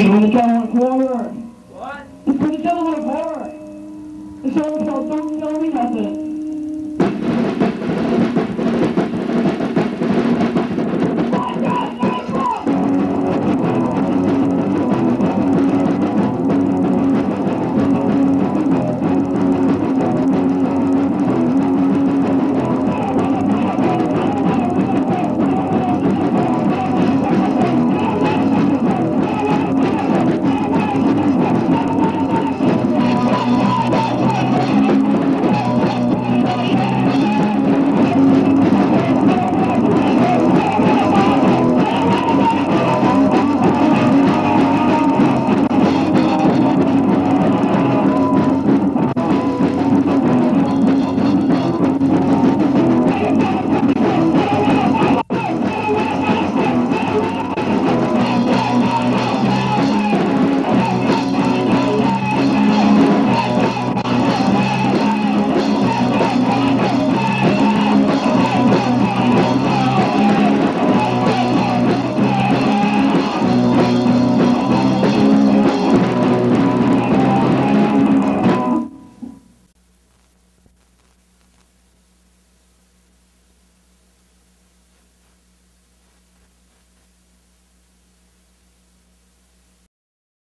You the devil a quarter. What? You put the devil in a quarter. The song Don't Tell Me Nothing.